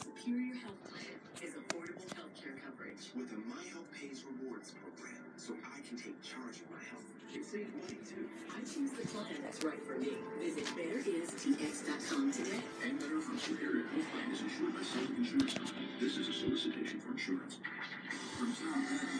Superior Health Plan is affordable health care coverage. With a My Health Pays Rewards program, so I can take charge of my health and save money too. I choose the plan that's right for me. Visit betterisTX.com today. A letter from Superior Health Plan is issued by Celtic Insurance Company. This is a solicitation for insurance. From Tom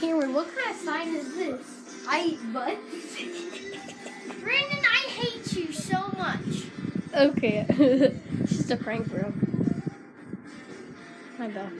Cameron, what kind of sign is this? I eat butt. Brandon, I hate you so much. Okay. it's Just a prank, bro. My bad.